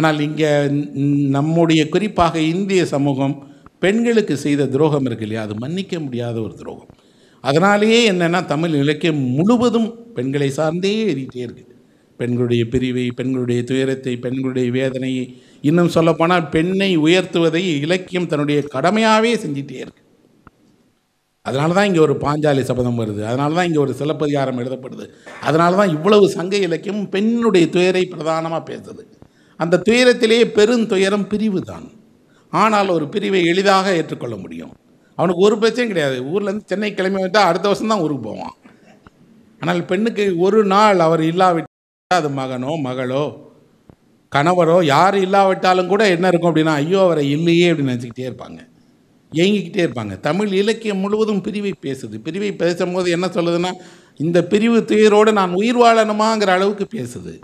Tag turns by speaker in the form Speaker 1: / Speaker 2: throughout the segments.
Speaker 1: ஆனால் இங்கே நம்முடைய குறிப்பாக இந்திய சமூகம் பெண்களுக்கு செய்த துரோகம் இருக்கு இல்லையா? அது மன்னிக்க முடியாத ஒரு துரோகம். அதனாலேயே என்னென்னா தமிழ் இலக்கியம் முழுவதும் பெண்களை சார்ந்தே எழுதிட்டே இருக்கு. பெண்களுடைய பிரிவை பெண்களுடைய துயரத்தை பெண்களுடைய வேதனையை இன்னும் சொல்லப்போனால் பெண்ணை உயர்த்துவதை இலக்கியம் தன்னுடைய கடமையாகவே செஞ்சிட்டே இருக்கு. அதனால தான் இங்கே ஒரு பாஞ்சாலி சபதம் வருது. அதனால தான் இங்கே ஒரு சிலப்பதிகாரம் எழுதப்படுது. அதனால தான் இவ்வளவு சங்க இலக்கியம் பெண்ணுடைய துயரை பிரதானமாக பேசுது. அந்த துயரத்திலேயே பெருந்துயரம் பிரிவு தான் ஆனால் ஒரு பிரிவை எளிதாக ஏற்றுக்கொள்ள முடியும். அவனுக்கு ஒரு பிரச்சனையும் கிடையாது. ஊர்லேருந்து சென்னை கிளம்பி வந்தால் அடுத்த வருஷம் தான் ஊருக்கு போவான். ஆனால் பெண்ணுக்கு ஒரு நாள் அவர் இல்லாவிட்டால் அது மகனோ மகளோ கணவரோ யார் இல்லாவிட்டாலும் கூட என்ன இருக்கும் அப்படின்னா ஐயோ அவரை இல்லையே அப்படின்னு நினச்சிக்கிட்டே இருப்பாங்க. ஏங்கிக்கிட்டே இருப்பாங்க. தமிழ் இலக்கியம் முழுவதும் பிரிவை பேசுது. பிரிவை பேசும்போது என்ன சொல்லுதுன்னா இந்த பிரிவு துயரோடு நான் உயிர் வாழணுமாங்கிற அளவுக்கு பேசுது.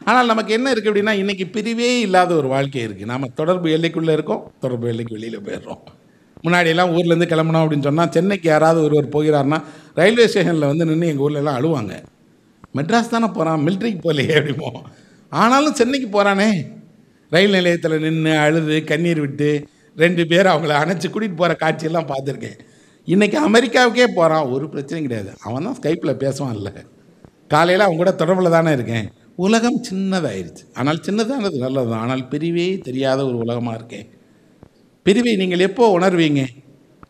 Speaker 1: ஆனால் நமக்கு என்ன இருக்குது அப்படின்னா இன்றைக்கி பிரிவே இல்லாத ஒரு வாழ்க்கை இருக்குது நாம் தொடர்பு எல்லைக்குள்ளே இருக்கோம் தொடர்பு எல்லைக்கு வெளியில் போயிடுறோம். முன்னாடியெல்லாம் ஊர்லேருந்து கிளம்பணும் அப்படின்னு சொன்னால் சென்னைக்கு யாராவது ஒருவர் போகிறாருன்னா ரயில்வே ஸ்டேஷனில் வந்து நின்று எங்கள் ஊர்ல எல்லாம் அழுவாங்க. மெட்ராஸ் தானே போகிறான் மிலிட்ரிக்கு போகலையே அப்படிமோ. ஆனாலும் சென்னைக்கு போகிறானே ரயில் நிலையத்தில் நின்று அழுது கண்ணீர் விட்டு ரெண்டு பேர் அவங்கள அணைச்சி கூட்டிகிட்டு போகிற காட்சியெல்லாம் பார்த்துருக்கேன். இன்றைக்கி அமெரிக்காவுக்கே போகிறான் ஒரு பிரச்சனையும் கிடையாது. அவன் தான் ஸ்கைப்பில் பேசுவான் இல்லை. காலையில் அவங்க கூட தொடர்பில் தானே இருக்கேன். உலகம் சின்னதாயிருச்சு. ஆனால் சின்னதானது நல்லது. தான் ஆனால் பிரிவே தெரியாத ஒரு உலகமாக இருக்கேன் பிரிவை நீங்கள் எப்போ உணர்வீங்க?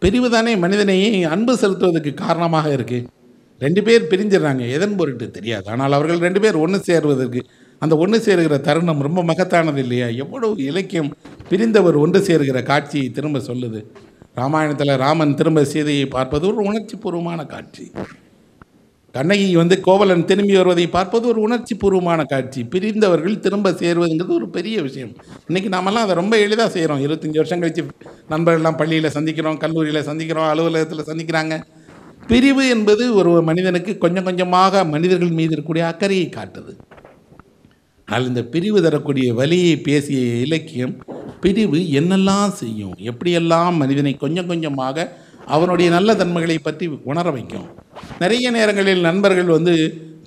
Speaker 1: பிரிவு தானே மனிதனையே அன்பு செலுத்துவதற்கு காரணமாக இருக்குது ரெண்டு பேர் பிரிஞ்சிடறாங்க. எதன் பொருட்டு தெரியாது. ஆனால் அவர்கள் ரெண்டு பேர் ஒன்று சேருவதற்கு அந்த ஒன்று சேருகிற தருணம் ரொம்ப மகத்தானது இல்லையா? எவ்வளவு இலக்கியம் பிரிந்தவர் ஒன்று சேருகிற காட்சியை திரும்ப சொல்லுது. ராமாயணத்தில் ராமன் திரும்ப சீதையை பார்ப்பது ஒரு உணர்ச்சி பூர்வமான காட்சி. கண்ணகி வந்து கோவலன் திரும்பி வருவதை பார்ப்பது ஒரு உணர்ச்சி பூர்வமான காட்சி. பிரிந்தவர்கள் திரும்ப சேருவதுங்கிறது ஒரு பெரிய விஷயம். இன்றைக்கி நாமெல்லாம் அதை ரொம்ப எளிதாக செய்கிறோம் இருபத்தஞ்சி வருஷம் கழித்து நண்பர்கள்லாம் பள்ளியில் சந்திக்கிறோம் கல்லூரியில் சந்திக்கிறோம் அலுவலகத்தில் சந்திக்கிறாங்க. பிரிவு என்பது ஒரு மனிதனுக்கு கொஞ்சம் கொஞ்சமாக மனிதர்கள் மீது இருக்கக்கூடிய அக்கறையை காட்டுது. ஆனால் இந்த பிரிவு தரக்கூடிய வலியை பேசிய இலக்கியம் பிரிவு என்னெல்லாம் செய்யும் எப்படியெல்லாம் மனிதனை கொஞ்சம் கொஞ்சமாக அவனுடைய நல்ல தன்மைகளை பற்றி உணர வைக்கும்? நிறைய நேரங்களில் நண்பர்கள் வந்து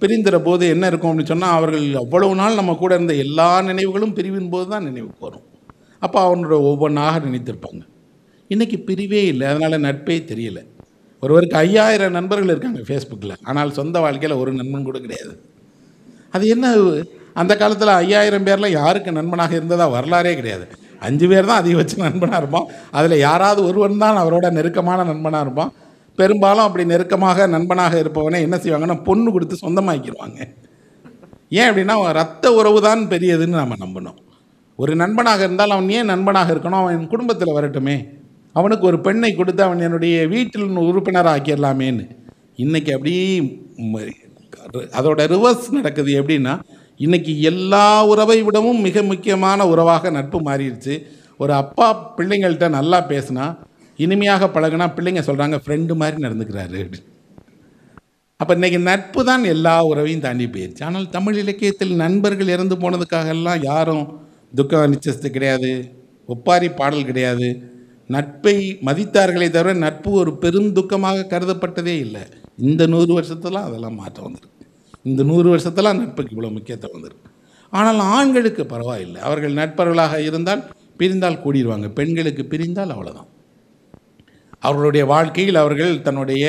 Speaker 1: பிரிந்துற போது என்ன இருக்கும் அப்படின்னு சொன்னால் அவர்கள் அவ்வளவு நாள் நம்ம கூட இருந்த எல்லா நினைவுகளும் பிரிவின் போது தான் நினைவுக்கு வரும். அப்போ அவனோட ஒவ்வொன்றாக நினைத்திருப்பாங்க. இன்றைக்கி பிரிவே இல்லை அதனால் நட்பே தெரியல. ஒருவருக்கு ஐயாயிரம் நண்பர்கள் இருக்காங்க ஃபேஸ்புக்கில் ஆனால் சொந்த வாழ்க்கையில் ஒரு நண்பன் கூட கிடையாது. அது என்ன அந்த காலத்தில் ஐயாயிரம் பேரில் யாருக்கு நண்பனாக இருந்ததா வரலாறே கிடையாது. அஞ்சு பேர் தான் அதிகபட்ச நண்பனாக இருப்பான். அதில் யாராவது ஒருவன் தான் அவரோட நெருக்கமான நண்பனாக இருப்பான். பெரும்பாலும் அப்படி நெருக்கமாக நண்பனாக இருப்பவனே என்ன செய்வாங்கன்னா பொண்ணு கொடுத்து சொந்தமாக்கிடுவாங்க ஏன் அப்படின்னா அவன் ரத்த உறவு தான் பெரியதுன்னு நம்ம நம்பணும். ஒரு நண்பனாக இருந்தால் அவன் ஏன் நண்பனாக இருக்கணும்? அவன் குடும்பத்தில் வரட்டுமே. அவனுக்கு ஒரு பெண்ணை கொடுத்து அவன் என்னுடைய வீட்டில் உறுப்பினராக ஆக்கிடலாமேன்னு இன்றைக்கி அப்படி அதோட ரிவர்ஸ் நடக்குது எப்படின்னா இன்றைக்கி எல்லா உறவை விடவும் மிக முக்கியமான உறவாக நட்பு மாறிடுச்சு. ஒரு அப்பா பிள்ளைங்கள்ட்ட நல்லா பேசினா இனிமையாக பழகுனா பிள்ளைங்க சொல்கிறாங்க ஃப்ரெண்டு மாதிரி நடந்துக்கிறாரு. அப்போ இன்றைக்கி நட்பு தான் எல்லா உறவையும் தாண்டி போயிடுச்சு ஆனால் தமிழ் இலக்கியத்தில் நண்பர்கள் இறந்து போனதுக்காகலாம் யாரும் துக்கம் நிச்சயத்து கிடையாது ஒப்பாரி பாடல் கிடையாது. நட்பை மதித்தார்களே தவிர நட்பு ஒரு பெரும் துக்கமாக கருதப்பட்டதே இல்லை. இந்த நூறு வருஷத்துல அதெல்லாம் மாற்றம் வந்திருக்கு. இந்த நூறு வருஷத்தெல்லாம் நட்புக்கு இவ்வளோ முக்கியத்துவம் வந்திருக்கு. ஆனால் ஆண்களுக்கு பரவாயில்லை. அவர்கள் நட்பர்களாக இருந்தால் பிரிந்தால் கூடிடுவாங்க பெண்களுக்கு பிரிந்தால் அவ்வளோதான் அவர்களுடைய வாழ்க்கையில் அவர்கள் தன்னுடைய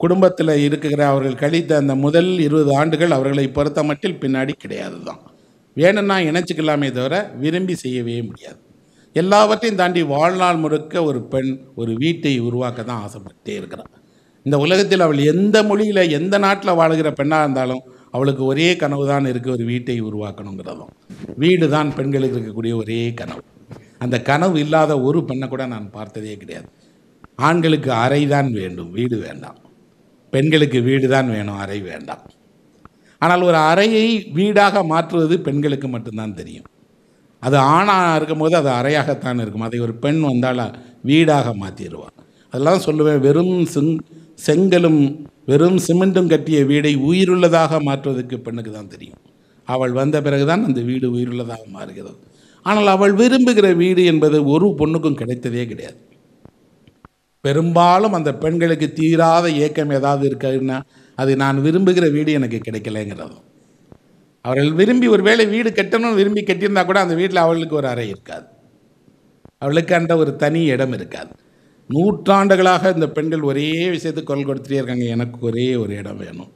Speaker 1: குடும்பத்தில் இருக்கிற அவர்கள் கழித்த அந்த முதல் இருபது ஆண்டுகள் அவர்களை பொறுத்த மட்டில் பின்னாடி கிடையாது தான் வேணும்னா இணைச்சிக்கலாமே தவிர விரும்பி செய்யவே முடியாது. எல்லாவற்றையும் தாண்டி வாழ்நாள் முழுக்க ஒரு பெண் ஒரு வீட்டை உருவாக்க தான் ஆசைப்பட்டே இருக்கிறான் இந்த உலகத்தில் அவள் எந்த மொழியில் எந்த நாட்டில் வாழ்கிற பெண்ணாக இருந்தாலும் அவளுக்கு ஒரே கனவு தான் இருக்குது ஒரு வீட்டை உருவாக்கணுங்கிறதும். வீடு தான் பெண்களுக்கு இருக்கக்கூடிய ஒரே கனவு. அந்த கனவு இல்லாத ஒரு பெண்ணை கூட நான் பார்த்ததே கிடையாது. ஆண்களுக்கு அறை தான் வேண்டும் வீடு வேண்டாம். பெண்களுக்கு வீடு தான் வேணும் அறை வேண்டாம். ஆனால் ஒரு அறையை வீடாக மாற்றுவது பெண்களுக்கு மட்டும்தான் தெரியும். அது ஆணாக இருக்கும்போது அது அறையாகத்தான் இருக்கும். அதை ஒரு பெண் வந்தால் வீடாக மாற்றிடுவாள் அதெல்லாம் சொல்லுவேன். வெறும் செங் செங்கலும் வெறும் சிமெண்ட்டும் கட்டிய வீடை உயிருள்ளதாக மாற்றுவதற்கு பெண்ணுக்கு தான் தெரியும். அவள் வந்த பிறகுதான் அந்த வீடு உயிருள்ளதாக மாறுகிறது. ஆனால் அவள் விரும்புகிற வீடு என்பது ஒரு பொண்ணுக்கும் கிடைத்ததே கிடையாது. பெரும்பாலும் அந்த பெண்களுக்கு தீராத ஏக்கம் ஏதாவது இருக்குன்னா அது நான் விரும்புகிற வீடு எனக்கு கிடைக்கலைங்கிறதும். அவர்கள் விரும்பி ஒரு வேளை வீடு கட்டணும் விரும்பி கட்டியிருந்தா கூட அந்த வீட்டில் அவளுக்கு ஒரு அறை இருக்காது. அவளுக்கு அந்த ஒரு தனி இடம் இருக்காது. நூற்றாண்டுகளாக இந்த பெண்கள் ஒரே விஷயத்துக்கு குரல் கொடுத்துட்டே இருக்காங்க எனக்கு ஒரே ஒரு இடம் வேணும்.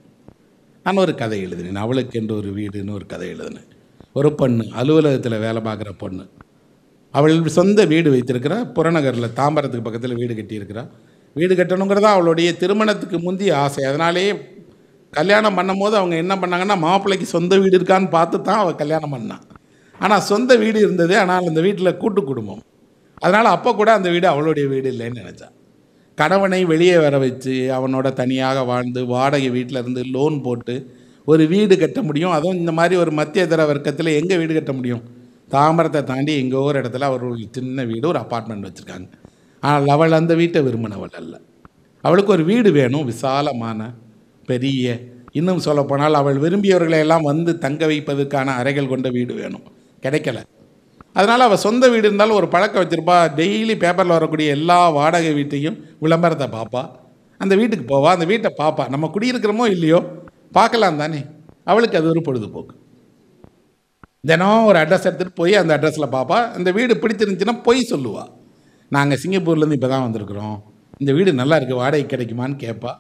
Speaker 1: நான் ஒரு கதை எழுதினேன் அவளுக்கு என்று ஒரு வீடுன்னு ஒரு கதை எழுதினேன். ஒரு பொண்ணு அலுவலகத்தில் வேலை பார்க்குற பொண்ணு. அவள் சொந்த வீடு வைத்திருக்கிறா. புறநகரில் தாம்பரத்துக்கு பக்கத்தில் வீடு கட்டியிருக்கிறா. வீடு கட்டணுங்கிறதா அவளுடைய திருமணத்துக்கு முந்தைய ஆசை. அதனாலேயே கல்யாணம் பண்ணும்போது அவங்க என்ன பண்ணாங்கன்னா மாப்பிள்ளைக்கு சொந்த வீடு இருக்கான்னு பார்த்து தான் அவள் கல்யாணம் பண்ணான் ஆனால் சொந்த வீடு இருந்தது ஆனால் அந்த வீட்டில் கூட்டு குடும்பம். அதனால் அப்போ கூட அந்த வீடு அவளுடைய வீடு இல்லைன்னு நினச்சான் கணவனை வெளியே வர வச்சு அவனோட தனியாக வாழ்ந்து வாடகை வீட்டில் இருந்து லோன் போட்டு ஒரு வீடு கட்ட முடியும். அதுவும் இந்த மாதிரி ஒரு மத்திய தர வர்க்கத்தில் எங்கே வீடு கட்ட முடியும்? தாம்பரத்தை தாண்டி எங்கோ ஒரு இடத்துல அவர் ஒரு சின்ன வீடு ஒரு அப்பார்ட்மெண்ட் வச்சுருக்காங்க. ஆனால் அவள் அந்த வீட்டை விரும்பினவள் அல்ல. அவளுக்கு ஒரு வீடு வேணும் விசாலமான பெரிய. இன்னும் சொல்லப்போனால் அவள் விரும்பியவர்களை எல்லாம் வந்து தங்க வைப்பதற்கான அறைகள் கொண்ட வீடு வேணும். கிடைக்கல. அதனால் அவள் சொந்த வீடு இருந்தாலும் ஒரு பழக்கம் வச்சுருப்பா. டெய்லி பேப்பரில் வரக்கூடிய எல்லா வாடகை வீட்டையும் விளம்பரத்தை பார்ப்பா. அந்த வீட்டுக்கு போவா. அந்த வீட்டை பார்ப்பா. நம்ம குடியிருக்கிறோமோ இல்லையோ பார்க்கலாம் தானே. அவளுக்கு அது ஒரு பொழுதுபோக்கு. தினம் ஒரு அட்ரஸ் எடுத்துகிட்டு போய் அந்த அட்ரஸில் பார்ப்பா அந்த வீடு பிடிச்சிருந்துச்சின்னா பொய் சொல்லுவாள் நாங்கள் சிங்கப்பூர்லேருந்து இப்போ தான் வந்திருக்கிறோம். இந்த வீடு நல்லா இருக்குது வாடகை கிடைக்குமான்னு கேட்பா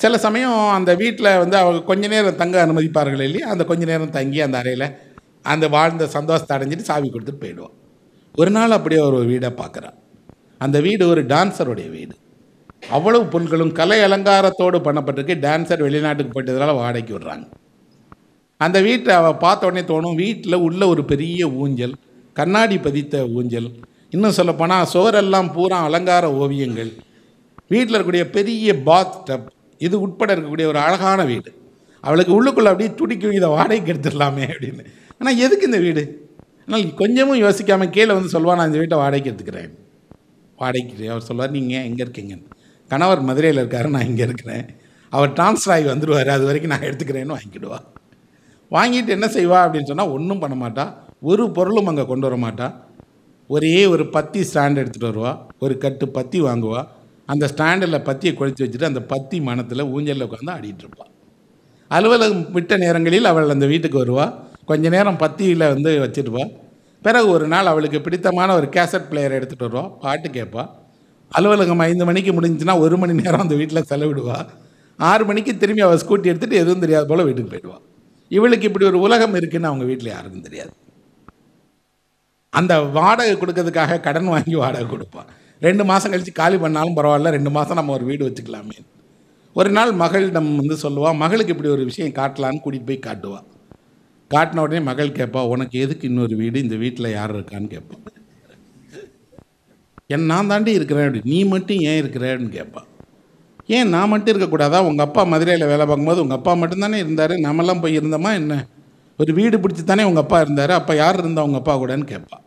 Speaker 1: சில சமயம் அந்த வீட்டில் வந்து அவங்க கொஞ்ச நேரம் தங்க அனுமதிப்பார்கள் இல்லையா? அந்த கொஞ்ச நேரம் தங்கி அந்த அறையில் அந்த வாழ்ந்த சந்தோஷத்தை அடைஞ்சிட்டு சாவி கொடுத்துட்டு போயிடுவான் ஒரு நாள் அப்படியே ஒரு வீடை பார்க்குறான் அந்த வீடு ஒரு டான்ஸருடைய வீடு. அவ்வளவு பொருட்களும் கலை அலங்காரத்தோடு பண்ணப்பட்டிருக்கு. டான்ஸர் வெளிநாட்டுக்கு போயிட்டதுனால வாடகைக்கு விடுறாங்க. அந்த வீட்டை அவள் பார்த்த உடனே தோணும் வீட்டில் உள்ள ஒரு பெரிய ஊஞ்சல் கண்ணாடி பதித்த ஊஞ்சல். இன்னும் சொல்லப்போனால் சுவரெல்லாம் பூரா அலங்கார ஓவியங்கள். வீட்டில் இருக்கக்கூடிய பெரிய பாத் டப் இது உட்பட இருக்கக்கூடிய ஒரு அழகான வீடு. அவளுக்கு உள்ளுக்குள்ளே அப்படியே துடிக்கும் இதை வாடகைக்கு எடுத்துடலாமே அப்படின்னு. ஆனால் எதுக்கு இந்த வீடு? ஆனால் கொஞ்சமும் யோசிக்காமல் கீழே வந்து சொல்லுவா நான் இந்த வீட்டை வாடகைக்கு எடுத்துக்கிறேன். வாடகைக்கு அவர் சொல்லுவார் நீங்கள் எங்கே இருக்கீங்க? கணவர் மதுரையில் இருக்காரு நான் இங்கே இருக்கிறேன். அவர் ட்ரான்ஸ்ஃபர் ஆகி வந்துடுவார் அது வரைக்கும் நான் எடுத்துக்கிறேன்னு வாங்கிடுவா. வாங்கிட்டு என்ன செய்வா அப்படின்னு சொன்னால் ஒன்றும் பண்ண மாட்டா. ஒரு பொருளும் அங்கே கொண்டு வர மாட்டா. ஒரே ஒரு பத்தி ஸ்டாண்ட் எடுத்துகிட்டு வருவா. ஒரு கட்டு பத்தி வாங்குவா. அந்த ஸ்டாண்டில் பத்தியை கொளுத்தி வச்சுட்டு அந்த பத்தி மனத்தில் ஊஞ்சலில் உட்காந்து ஆடிட்டு இருப்பாள் அலுவலகம் விட்ட நேரங்களில் அவள் அந்த வீட்டுக்கு வருவா. கொஞ்ச நேரம் பத்தியில் வந்து வச்சுருவா பிறகு ஒரு நாள் அவளுக்கு பிடித்தமான ஒரு கேசட் பிளேயர் எடுத்துகிட்டு வருவா. பாட்டு கேட்பா. அலுவலகம் ஐந்து மணிக்கு முடிஞ்சுன்னா ஒரு மணி நேரம் அந்த வீட்டில் செலவிடுவா. ஆறு மணிக்கு திரும்பி அவள் ஸ்கூட்டி எடுத்துகிட்டு எதுவும் தெரியாத போல் வீட்டுக்கு போயிடுவா. இவளுக்கு இப்படி ஒரு உலகம் இருக்குன்னு அவங்க வீட்டில் யாருக்கும் தெரியாது. அந்த வாடகை கொடுக்கறதுக்காக கடன் வாங்கி வாடகை கொடுப்பான் ரெண்டு மாதம் கழித்து காலி பண்ணாலும் பரவாயில்ல ரெண்டு மாதம் நம்ம ஒரு வீடு வச்சுக்கலாமே. ஒரு நாள் மகளிடம் வந்து சொல்லுவாள் மகளுக்கு இப்படி ஒரு விஷயம் காட்டலான்னு கூட்டிகிட்டு போய் காட்டுவா. காட்டின உடனே மகள் கேட்பா உனக்கு எதுக்கு இன்னொரு வீடு? இந்த வீட்டில் யார் இருக்கான்னு கேட்பான் என் நான் தாண்டி இருக்கிறேன். அப்படி நீ மட்டும் ஏன் இருக்கிறேன்னு? கேட்பான் ஏன் நான் மட்டும் இருக்கக்கூடாதா? உங்கள் அப்பா மதுரையில் வேலை பார்க்கும்போது உங்கள் அப்பா மட்டும்தானே இருந்தார்? நாமெல்லாம் போய் இருந்தோமா என்ன? ஒரு வீடு பிடிச்சி தானே உங்கள் அப்பா இருந்தார்? அப்போ யார் இருந்தால் உங்கள் அப்பா கூடன்னு கேட்பா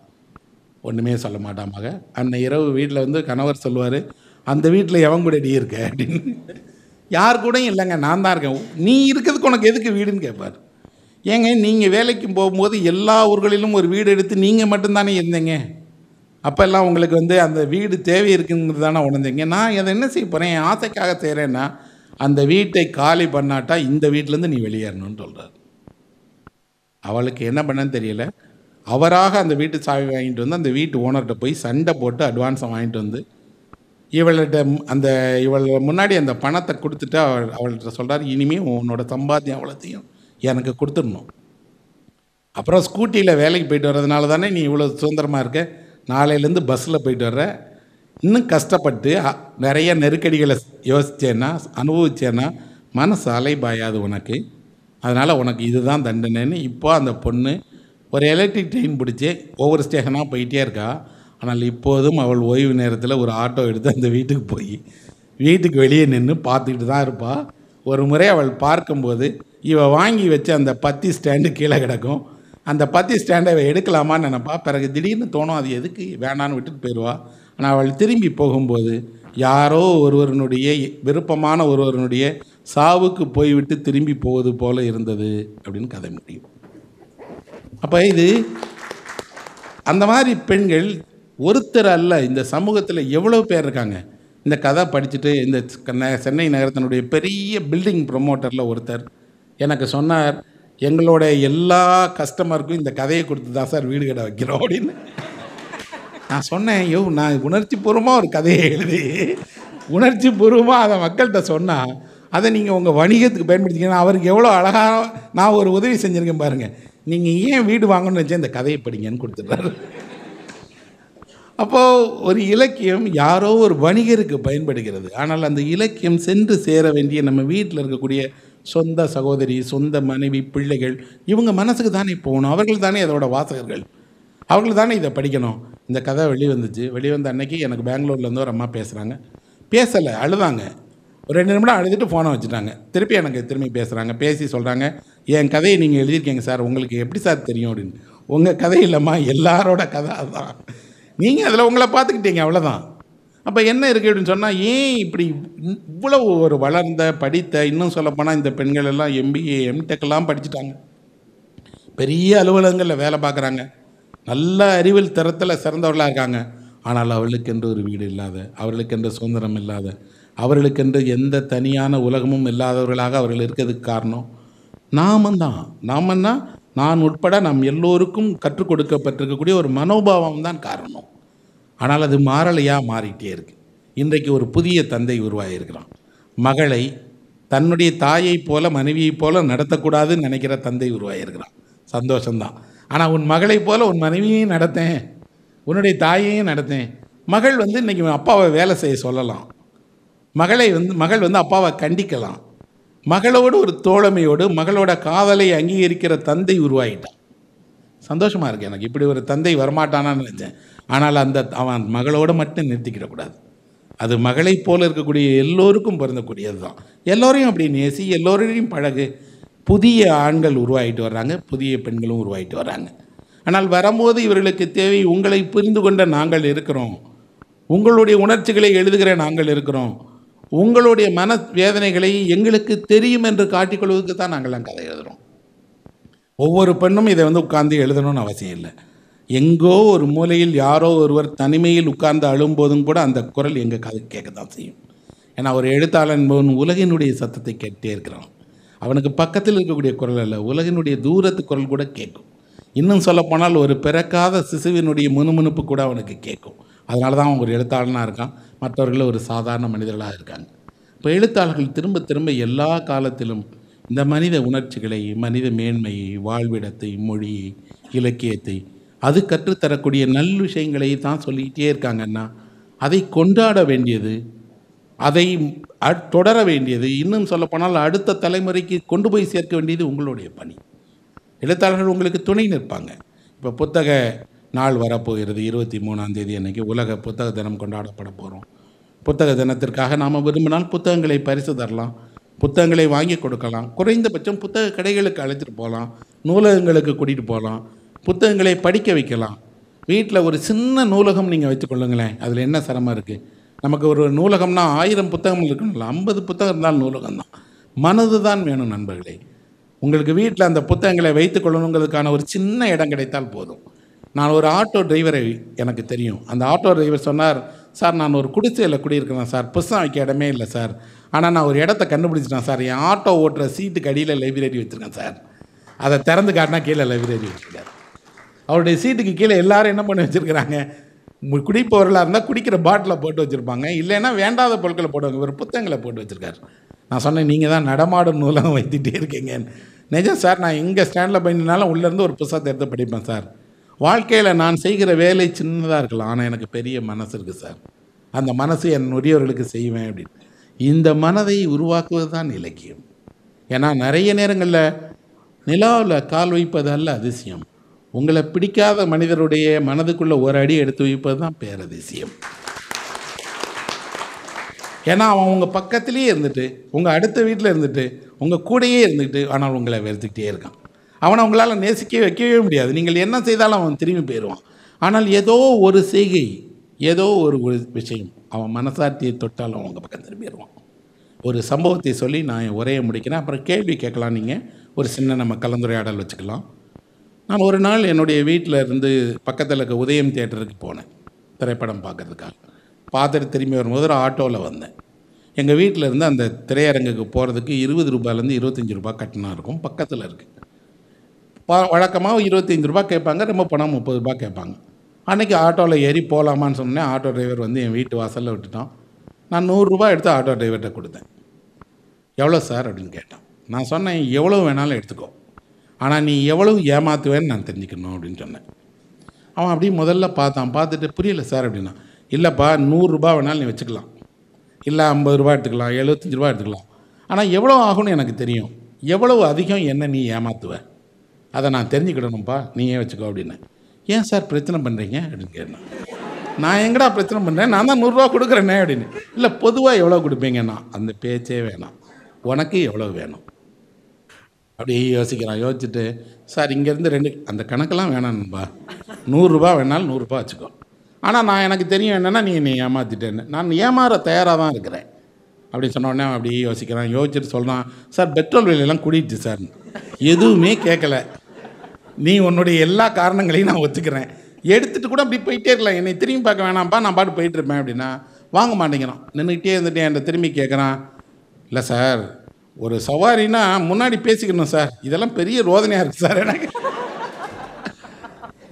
Speaker 1: ஒன்றுமே சொல்ல மாட்டான் மக. அன்னை இரவு வீட்டில் வந்து கணவர் சொல்லுவார் அந்த வீட்டில் எவன் கூட அடி இருக்க? அப்படின்னு. யார் கூடயும் இல்லைங்க நான் தான் இருக்கேன். நீ இருக்கிறதுக்கு உனக்கு எதுக்கு வீடுன்னு கேட்பார் ஏங்க நீங்கள் வேலைக்கு போகும்போது எல்லா ஊர்களிலும் ஒரு வீடு எடுத்து நீங்கள் மட்டும்தானே இருந்தீங்க? அப்போல்லாம் உங்களுக்கு வந்து அந்த வீடு தேவை இருக்குங்கிறது தானே உணர்ந்தீங்க. நான் அதை என்ன செய்ய போகிறேன் என் ஆசைக்காக செய்கிறேன்னா அந்த வீட்டை காலி பண்ணாட்டா இந்த வீட்டிலேருந்து நீ வெளியேறணும்னு சொல்கிறார் அவளுக்கு என்ன பண்ணன்னு தெரியல. அவராக அந்த வீட்டு சாவி வாங்கிட்டு வந்து அந்த வீட்டு ஓனர்கிட்ட போய் சண்டை போட்டு அட்வான்ஸை வாங்கிட்டு வந்து இவள்கிட்ட அந்த இவள் முன்னாடி அந்த பணத்தை கொடுத்துட்டு அவள் அவள்கிட்ட சொல்கிறார் இனிமேல் உன்னோட சம்பாத்தியம் அவ்வளோத்தையும் எனக்கு கொடுத்துடணும். அப்புறம் ஸ்கூட்டியில் வேலைக்கு போயிட்டு வர்றதுனால தானே நீ இவ்வளோ சுதந்திரமாக இருக்க? நாளையிலேருந்து பஸ்ஸில் போயிட்டு வர்ற இன்னும் கஷ்டப்பட்டு நிறைய நெருக்கடிகளை யோசித்தேன்னா அனுபவிச்சேன்னா மனசு அலைபாயாது உனக்கு. அதனால் உனக்கு இதுதான் தண்டனைன்னு இப்போ அந்த பொண்ணு ஒரு எலக்ட்ரிக் ட்ரெயின் பிடிச்சி ஒவ்வொரு ஸ்டேஷனாக போயிட்டே இருக்கா. ஆனால் இப்போதும் அவள் ஓய்வு நேரத்தில் ஒரு ஆட்டோ எடுத்து அந்த வீட்டுக்கு போய் வீட்டுக்கு வெளியே நின்று பார்த்துக்கிட்டு தான் இருப்பாள் ஒரு முறை அவள் பார்க்கும்போது இவள் வாங்கி வச்ச அந்த பத்தி ஸ்டாண்டு கீழே கிடக்கும். அந்த பத்தி ஸ்டாண்டை எடுக்கலாமான்னு நினப்பா. பிறகு திடீர்னு தோணும் அது எதுக்கு? வேணான்னு விட்டுட்டு போயிடுவா ஆனால் அவள் திரும்பி போகும்போது யாரோ ஒருவரனுடைய விருப்பமான ஒருவரனுடைய சாவுக்கு போய்விட்டு திரும்பி போவது போல இருந்தது அப்படின்னு கதை முடியும். அப்போ இது அந்த மாதிரி பெண்கள் ஒருத்தர் அல்ல இந்த சமூகத்தில் எவ்வளோ பேர் இருக்காங்க. இந்த கதை படிச்சுட்டு இந்த சென்னை நகரத்தினுடைய பெரிய பில்டிங் ப்ரொமோட்டரில் ஒருத்தர் எனக்கு சொன்னார் எங்களோட எல்லா கஸ்டமருக்கும் இந்த கதையை கொடுத்து தான் சார் வீடு கடை வைக்கிறோம் அப்படின்னு. நான் சொன்னேன் ஐயோ நான் உணர்ச்சி பூர்வமாக ஒரு கதையை எழுதி உணர்ச்சி பூர்வமாக அதை மக்கள்கிட்ட சொன்னால் அதை நீங்கள் உங்கள் வணிகத்துக்கு பயன்படுத்திக்கணும் அவருக்கு எவ்வளோ அழகாக நான் ஒரு உதவி செஞ்சுருக்கேன் பாருங்கள் நீங்கள் ஏன் வீடு வாங்கணும்னு வச்சு இந்த கதையை படிங்கன்னு கொடுத்துட்றாரு அப்போது ஒரு இலக்கியம் யாரோ ஒரு வணிகருக்கு பயன்படுகிறது. ஆனால் அந்த இலக்கியம் சென்று சேர வேண்டிய நம்ம வீட்டில் இருக்கக்கூடிய சொந்த சகோதரி சொந்த மனைவி பிள்ளைகள் இவங்க மனசுக்கு தானே போகணும். அவர்கள் தானே அதோட வாசகர்கள். அவர்கள் தானே இதை படிக்கணும். இந்த கதை வெளிவந்துச்சு வெளிவந்த அன்னைக்கு எனக்கு பெங்களூர்லேருந்து ஒரு அம்மா பேசுகிறாங்க பேசலை அழுதாங்க. ஒரு ரெண்டு நிமிடம் அழுதுட்டு ஃபோனை வச்சுட்டாங்க. திருப்பி எனக்கு திரும்பி பேசுகிறாங்க பேசி சொல்கிறாங்க என் கதையை நீங்கள் எழுதியிருக்கீங்க சார். உங்களுக்கு எப்படி சார் தெரியும்? அப்படின்னு. உங்கள் கதை இல்லைம்மா. எல்லாரோட கதை அதுதான். நீங்கள் அதில் உங்களை பார்த்துக்கிட்டீங்க அவ்வளோதான் அப்போ என்ன இருக்குது அப்படின்னு சொன்னால் ஏன் இப்படி இவ்வளவு ஒரு வளர்ந்த படித்த இன்னும் சொல்லப்போனால் இந்த பெண்கள் எல்லாம் எம்பிஏ எம்டெக்கெல்லாம் படிச்சுட்டாங்க. பெரிய அலுவலகங்களில் வேலை பார்க்குறாங்க. நல்ல அறிவில் திறத்தில் சிறந்தவர்களாக இருக்காங்க. ஆனால் அவர்களுக்கென்று ஒரு வீடு இல்லாத அவர்களுக்கென்று சுதந்திரம் இல்லாத அவர்களுக்கென்று எந்த தனியான உலகமும் இல்லாதவர்களாக அவர்கள் இருக்கிறதுக்கு காரணம் நாமந்தான் நாமன்னா நான் உட்பட நாம் எல்லோருக்கும் கற்றுக் கொடுக்கப்பட்டிருக்கக்கூடிய ஒரு மனோபாவம் தான் காரணம். ஆனால் அது மாறலையாக மாறிட்டே இருக்கு. இன்றைக்கு ஒரு புதிய தந்தை உருவாகியிருக்கிறான் மகளை தன்னுடைய தாயைப் போல மனைவியைப் போல நடத்தக்கூடாதுன்னு நினைக்கிற தந்தை உருவாகியிருக்கிறான் சந்தோஷம்தான். ஆனால் உன் மகளைப் போல உன் மனைவியையும் நடத்தேன். உன்னுடைய தாயையும் நடத்தேன். மகள் வந்து இன்றைக்கி அப்பாவை வேலை செய்ய சொல்லலாம். மகளை வந்து மகள் வந்து அப்பாவை கண்டிக்கலாம். மகளோடு ஒரு தோழமையோடு மகளோட காதலை அங்கீகரிக்கிற தந்தை உருவாகிட்டான் சந்தோஷமாக இருக்கு எனக்கு. இப்படி ஒரு தந்தை வரமாட்டானான்னு நினச்சேன். ஆனால் அந்த அவன் மகளோடு மட்டும் நிறுத்திக்கிடக்கூடாது. அது மகளைப் போல இருக்கக்கூடிய எல்லோருக்கும் பிறந்தக்கூடியது தான். எல்லோரையும் அப்படி நேசி எல்லோரையும் பழகு புதிய ஆண்கள் உருவாகிட்டு வர்றாங்க புதிய பெண்களும் உருவாகிட்டு வர்றாங்க. ஆனால் வரும்போது இவர்களுக்கு தேவை உங்களை புரிந்து கொண்ட நாங்கள் இருக்கிறோம். உங்களுடைய உணர்ச்சிகளை எழுதுகிற நாங்கள் இருக்கிறோம். உங்களுடைய மன வேதனைகளை எங்களுக்கு தெரியும் என்று காட்டிக்கொள்வதற்கு தான் நாங்கள்லாம் கதை எழுதுகிறோம் ஒவ்வொரு பெண்ணும் இதை வந்து உட்கார்ந்து எழுதணும்னு அவசியம் இல்லை. எங்கோ ஒரு மூலையில் யாரோ ஒருவர் தனிமையில் உட்கார்ந்து அழும்போதும் கூட அந்த குரல் எங்கள் காது கேட்க தான் செய்யும். ஏன்னா ஒரு எழுத்தாளன் என்பவன் உலகினுடைய சத்தத்தை கேட்டே இருக்கிறான். அவனுக்கு பக்கத்தில் இருக்கக்கூடிய குரல் அல்ல உலகினுடைய தூரத்து குரல் கூட கேட்கும். இன்னும் சொல்லப்போனால் ஒரு பிறக்காத சிசுவினுடைய முணுமுணுப்பு கூட அவனுக்கு கேட்கும். அதனால தான் அவன் ஒரு எழுத்தாளனாக இருக்கான். மற்றவர்கள் ஒரு சாதாரண மனிதர்களாக இருக்காங்க. இப்போ எழுத்தாளர்கள் திரும்ப திரும்ப எல்லா காலத்திலும் இந்த மனித உணர்ச்சிகளை மனித மேன்மையை வாழ்விடத்தை மொழியை இலக்கியத்தை அது கற்றுத்தரக்கூடிய நல் விஷயங்களை தான் சொல்லிக்கிட்டே இருக்காங்கன்னா அதை கொண்டாட வேண்டியது அதை தொடர வேண்டியது இன்னும் சொல்லப்போனால் அடுத்த தலைமுறைக்கு கொண்டு போய் சேர்க்க வேண்டியது உங்களுடைய பணி. எழுத்தாளர்கள் உங்களுக்கு துணை நிற்பாங்க. இப்போ புத்தக நாள் வரப்போகிறது இருபத்தி மூணாம் தேதி அன்னைக்கு உலக புத்தக தினம் கொண்டாடப்பட போகிறோம் புத்தக தினத்திற்காக நாம் விரும்பினால் புத்தகங்களை பரிசு தரலாம் புத்தகங்களை வாங்கி கொடுக்கலாம் குறைந்தபட்சம் புத்தக கடைகளுக்கு அழைச்சிட்டு போகலாம் நூலகங்களுக்கு கூட்டிகிட்டு போகலாம் புத்தகங்களை படிக்க வைக்கலாம். வீட்டில் ஒரு சின்ன நூலகம் நீங்கள் வச்சுக்கொள்ளுங்களேன் அதில் என்ன சிரமம் இருக்குது நமக்கு ஒரு நூலகம்னா ஆயிரம் புத்தகம் இருக்கணும்ல ஐம்பது புத்தகம் இருந்தால் நூலகம் தான். மனது தான் வேணும் நண்பர்களே. உங்களுக்கு வீட்டில் அந்த புத்தகங்களை வைத்து கொள்ளணுங்கிறதுக்கான ஒரு சின்ன இடம் கிடைத்தால் போதும். நான் ஒரு ஆட்டோ டிரைவரை எனக்கு தெரியும். அந்த ஆட்டோ டிரைவர் சொன்னார் சார் நான் ஒரு குடிசையில் குடியிருக்கிறேன் சார். புஸ்தகம் வைக்க இடமே இல்லை சார். ஆனால் நான் ஒரு இடத்த கண்டுபிடிச்சிட்டேன் சார். என் ஆட்டோ ஓட்டுற சீட்டுக்கு அடியில் லைப்ரரி வச்சுருக்கேன் சார். அதை திறந்து காட்டினா கீழே லைப்ரரி வச்சுருக்காரு. அவருடைய சீட்டுக்கு கீழே எல்லாரும் என்ன பண்ணி வச்சுருக்கிறாங்க? குடிப்பவர்களாக இருந்தால் குடிக்கிற பாட்டிலை போட்டு வச்சுருப்பாங்க. இல்லைன்னா வேண்டாத பொருட்களை போடுவாங்க. ஒரு புத்தகங்களை போட்டு வச்சுருக்காரு. நான் சொன்னேன் நீங்கள் தான் நடமாடும் நூலகம் வைத்துட்டே இருக்கீங்க நிஜம் சார் நான் எங்கே ஸ்டாண்டில் பண்ணினாலும் உள்ளேருந்து ஒரு புத்தகத்தை எடுத்து படிப்பேன் சார். வாழ்க்கையில் நான் செய்கிற வேலை சின்னதாக இருக்கலாம். ஆனால் எனக்கு பெரிய மனசு இருக்குது சார். அந்த மனசு என் உரியவர்களுக்கு செய்வேன் அப்படின்னு. இந்த மனதை உருவாக்குவது தான் இலக்கியம். ஏன்னா நிறைய நேரங்களில் நிலாவில் கால் வைப்பது அல்ல அதிசயம். உங்களை பிடிக்காத மனிதருடைய மனதுக்குள்ளே ஒரு அடி எடுத்து வைப்பது தான் பேரதிசயம். ஏன்னா அவன் உங்கள் பக்கத்திலேயே இருந்துட்டு உங்கள் அடுத்த வீட்டில் இருந்துட்டு உங்கள் கூடயே இருந்துட்டு ஆனால் உங்களை வெறுத்துக்கிட்டே இருக்கான். அவனை உங்களால் நேசிக்க வைக்கவே முடியாது. நீங்கள் என்ன செய்தாலும் அவன் திரும்பி போயிடுவான். ஆனால் ஏதோ ஒரு செய்கை ஏதோ ஒரு ஒரு விஷயம் அவன் மனசாட்சியை தொட்டாலும் அவங்க பக்கம் திரும்பிடுவான் ஒரு சம்பவத்தை சொல்லி நான் உரையை முடிக்கிறேன். அப்புறம் கேள்வி கேட்கலாம் நீங்கள் ஒரு சின்ன நம்ம கலந்துரையாடல் வச்சுக்கலாம். நான் ஒரு நாள் என்னுடைய வீட்டில் இருந்து பக்கத்தில் இருக்க உதயம் தேட்டருக்கு போனேன் திரைப்படம் பார்க்கறதுக்காக. பார்த்துட்டு திரும்பி வரும்போது ஒரு ஆட்டோவில் வந்தேன். எங்கள் வீட்டில் இருந்து அந்த திரையரங்குக்கு போகிறதுக்கு இருபது ரூபாயிலேருந்து இருபத்தஞ்சி ரூபாய் கட்டினா இருக்கும் பக்கத்தில் இருக்குது ப வழக்கமாக இருபத்தஞ்சி ரூபா கேட்பாங்க ரொம்ப பணம் முப்பது ரூபா கேட்பாங்க. அன்றைக்கி ஆட்டோவில் ஏறி போகலாமான்னு சொன்னேன் ஆட்டோ டிரைவர் வந்து என் வீட்டு வாசலில் விட்டுட்டான். நான் நூறுரூபா எடுத்து ஆட்டோ டிரைவர்கிட்ட கொடுத்தேன். எவ்வளோ சார்? அப்படின்னு கேட்டான். நான் சொன்னேன் எவ்வளோ வேணாலும் எடுத்துக்கோ. ஆனால் நீ எவ்வளவு ஏமாத்துவேன்னு நான் தெரிஞ்சுக்கணும் அப்படின்னு சொன்னேன். அவன் அப்படியே முதல்ல பார்த்தான். பார்த்துட்டு புரியல சார் அப்படின்னா இல்லைப்பா நூறுரூபா வேணாலும் நீ வச்சுக்கலாம். இல்லை ஐம்பது ரூபா எடுத்துக்கலாம் எழுபத்தஞ்சி ரூபா எடுத்துக்கலாம். ஆனால் எவ்வளோ ஆகும்னு எனக்கு தெரியும். எவ்வளவு அதிகம் என்ன நீ ஏமாத்துவ? அதை நான் தெரிஞ்சுக்கிடணும்ப்பா நீயே வச்சுக்கோ அப்படின்னு. ஏன் சார் பிரச்சனை பண்ணுறீங்க அப்படின்னு கேட்டேன். நான் எங்கடா பிரச்சனை பண்ணுறேன் நான் தான் நூறுரூவா கொடுக்குறேனே அப்படின்னு. இல்லை பொதுவாக எவ்வளோ கொடுப்பீங்கன்னா? அந்த பேச்சே வேணாம். உனக்கு எவ்வளோ வேணும்? அப்படியே யோசிக்கிறான். யோசிச்சுட்டு சார் இங்கேருந்து ரெண்டு அந்த கணக்கெல்லாம் வேணாம்பா நூறுரூபா வேணாலும் நூறுரூபா வச்சுக்கோ. ஆனால் நான் எனக்கு தெரியும் என்னென்னா நீ என்னை ஏமாற்றிட்டேன்னு நான் ஏமாற தயாராக தான் இருக்கிறேன். அப்படி சொன்ன உடனே அப்படியே யோசிக்கிறான். யோசிச்சுட்டு சொல்கிறான் சார் பெட்ரோல் விலையெல்லாம் கூடிடுச்சு சார். எதுவுமே கேட்கல. நீ உன்னுடைய எல்லா காரணங்களையும் நான் ஒத்துக்கிறேன். எடுத்துகிட்டு கூட அப்படி போயிட்டே இருக்கலாம் என்னை திரும்பி பார்க்க வேணாம்ப்பா நான் பாட்டு போயிட்டு இருப்பேன் அப்படின்னா வாங்க மாட்டேங்கிறான். நின்றுக்கிட்டே இருந்துட்டு என்கிட்ட திரும்பி கேட்குறான். இல்லை சார் ஒரு சவாரினா முன்னாடி பேசிக்கணும் சார். இதெல்லாம் பெரிய ரோதனையாக இருக்குது சார் எனக்கு.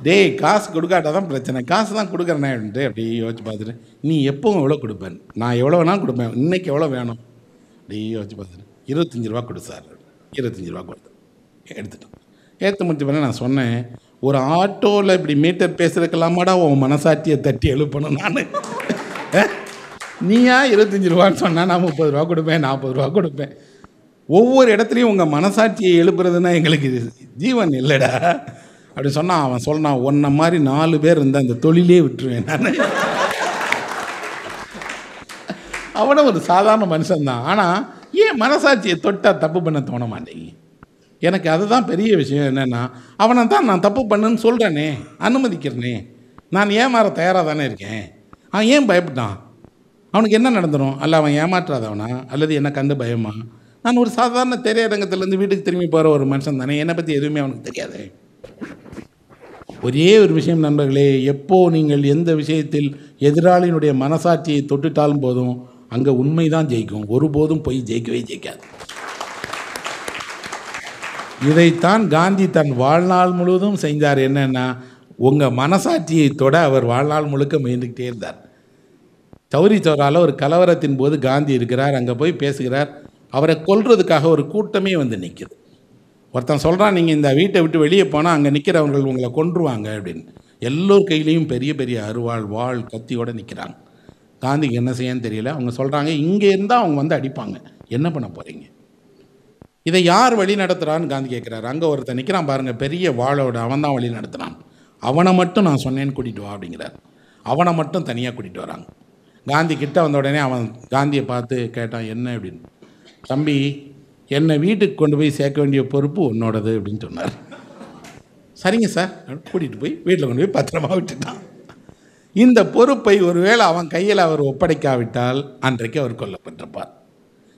Speaker 1: டேய் காசு கொடுக்காட்டா தான் பிரச்சனை. காசு தான் கொடுக்குறேனே அப்படின்ட்டு அப்படி யோசிச்சு பார்த்துட்டு நீ எப்பவும் எவ்வளோ கொடுப்பேன்? நான் எவ்வளோ வேணாலும் கொடுப்பேன். இன்னைக்கு எவ்வளோ வேணும்? அப்படி யோசிச்சு பார்த்துட்டு இருபத்தஞ்சி ரூபா கொடு சார். இருபத்தஞ்சி ரூபா கொடுத்து. எடுத்துட்டோம். ஏற்ற முடிச்ச பண்ண நான் சொன்னேன் ஒரு ஆட்டோவில் இப்படி மீட்டர் பேசுறதுக்கெல்லாமாடா உன் மனசாட்சியை தட்டி எழுப்பணும் நான்? நீயா? இருபத்தஞ்சி ரூபான்னு சொன்னால் நான் முப்பது ரூபா கொடுப்பேன் நாற்பது ரூபா கொடுப்பேன். ஒவ்வொரு இடத்துலையும் உங்கள் மனசாட்சியை எழுப்புறதுன்னா எங்களுக்கு இது ஜீவன் இல்லைடா. அப்படி சொன்னான் அவன் சொன்னான் ஒன்றை மாதிரி நாலு பேர் இருந்தால் அந்த தொழிலே விட்டுருவேன் நான். அவனும் ஒரு சாதாரண மனுஷன்தான் ஆனால் ஏன் மனசாட்சியை தொட்டால் தப்பு பண்ண தோண மாட்டேங்க எனக்கு அதுதான் பெரிய விஷயம் என்னென்னா அவனை தான் நான் தப்பு பண்ணுன்னு சொல்கிறேனே அனுமதிக்கிறனே. நான் ஏமாற தயாராக தானே இருக்கேன். அவன் ஏன் பயப்பட்டான்? அவனுக்கு என்ன நடந்துடும் அல்ல அவன் ஏமாற்றாதவனா? அல்லது என்ன கண்டு பயமா? நான் ஒரு சாதாரண திரையரங்கத்துலேருந்து வீட்டுக்கு திரும்பி போகிற ஒரு மனுஷன் தானே. என்னை பற்றி எதுவுமே அவனுக்கு தெரியாது. ஒரே ஒரு விஷயம் நண்பர்களே எப்போ நீங்கள் எந்த விஷயத்தில் எதிராளியினுடைய மனசாட்சியை தொட்டுட்டாலும் போதும் அங்கே உண்மை தான் ஜெயிக்கும். ஒருபோதும் போய் ஜெயிக்கவே ஜெயிக்காது. இதைத்தான் காந்தி தன் வாழ்நாள் முழுவதும் செஞ்சார். என்னன்னா உங்கள் மனசாட்சியை தொட அவர் வாழ்நாள் முழுக்க முயன்றுக்கிட்டே இருந்தார். சௌரி சௌரால ஒரு கலவரத்தின் போது காந்தி இருக்கிறார் அங்கே போய் பேசுகிறார். அவரை கொல்றதுக்காக ஒரு கூட்டமே வந்து நிற்கிது ஒருத்தன் சொல்கிறான் நீங்கள் இந்த வீட்டை விட்டு வெளியே போனால் அங்கே நிற்கிறவர்கள் உங்களை கொன்றுவாங்க அப்படின்னு. எல்லோர் கையிலையும் பெரிய பெரிய அருவாள் வாள் கத்தியோடு நிற்கிறாங்க காந்திக்கு என்ன செய்யன்னு தெரியல. அவங்க சொல்கிறாங்க இங்கே இருந்தால் அவங்க வந்து அடிப்பாங்க. என்ன பண்ண போகிறீங்க இதை யார் வழி நடத்துகிறான்னு காந்தி கேட்குறாரு அங்கே ஒருத்தன் நிற்கிறான் பாருங்கள் பெரிய வாளோட அவன் தான் வழி நடத்துகிறான் அவனை மட்டும் நான் சொன்னேன்னு கூட்டிகிட்டு வா அப்படிங்கிறார். அவனை மட்டும் தனியாக கூட்டிகிட்டு வராங்க. காந்தி கிட்ட வந்த உடனே அவன் காந்தியை பார்த்து கேட்டான் என்ன? அப்படின்னு. தம்பி என்னை வீட்டுக்கு கொண்டு போய் சேர்க்க வேண்டிய பொறுப்பு உன்னோடது அப்படின்னு சொன்னார். சரிங்க சார் கூட்டிகிட்டு போய் வீட்டில் கொண்டு போய் பத்திரமா விட்டுட்டான். இந்த பொறுப்பை ஒருவேளை அவன் கையில் அவர் ஒப்படைக்காவிட்டால் அன்றைக்கு அவர் கொல்லப்பட்டிருப்பார்.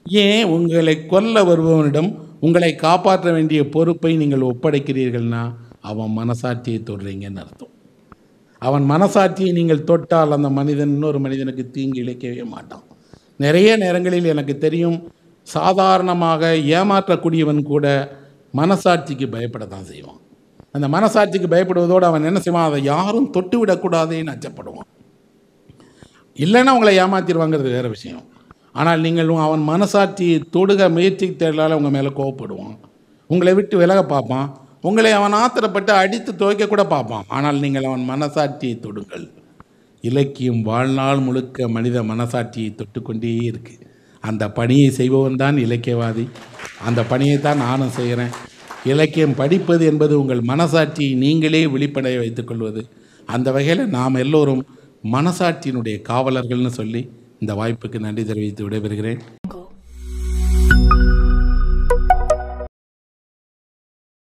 Speaker 1: ஏன் உங்களை கொல்ல வருபவனிடம் உங்களை காப்பாற்ற வேண்டிய பொறுப்பை நீங்கள் ஒப்படைக்கிறீர்கள்னா அவன் மனசாட்சியை தொடுறீங்கன்னு அர்த்தம். அவன் மனசாட்சியை நீங்கள் தொட்டால் அந்த மனிதன் இன்னொரு மனிதனுக்கு தீங்கு இழைக்கவே மாட்டான். நிறைய நேரங்களில் எனக்கு தெரியும் சாதாரணமாக ஏமாற்றக்கூடியவன் கூட மனசாட்சிக்கு பயப்பட தான் செய்வான். அந்த மனசாட்சிக்கு பயப்படுவதோடு அவன் என்ன செய்வான்? அதை யாரும் தொட்டு விடக்கூடாதேன்னு அச்சப்படுவான். இல்லைன்னா உங்களை ஏமாத்திடுவாங்கிறது வேறு விஷயம். ஆனால் நீங்கள் அவன் மனசாட்சியை தொடுக முயற்சி தேடலால் உங்கள் மேலே கோவப்படுவான். உங்களை விட்டு விலக பார்ப்பான். உங்களை அவன் ஆத்திரப்பட்டு அடித்து துவைக்க கூட பார்ப்பான். ஆனால் நீங்கள் அவன் மனசாட்சியை தொடுங்கள். இலக்கியம் வாழ்நாள் முழுக்க மனித மனசாட்சியை தொட்டுக்கொண்டே இருக்குது அந்த பணியை செய்பவன் தான் இலக்கியவாதி. அந்த பணியை தான் நானும் செய்கிறேன். இலக்கியம் படிப்பது என்பது உங்கள் மனசாட்சியை நீங்களே விழிப்படைய வைத்துக்கொள்வது அந்த வகையில் நாம் எல்லோரும் மனசாட்சியினுடைய காவலர்கள்னு சொல்லி இந்த வாய்ப்புக்கு நன்றி தெரிவித்து விடைபெறுகிறேன்.